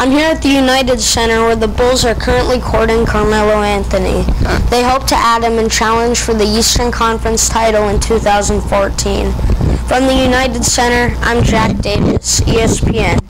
I'm here at the United Center where the Bulls are currently courting Carmelo Anthony. They hope to add him and challenge for the Eastern Conference title in 2014. From the United Center, I'm Jack Davis, ESPN.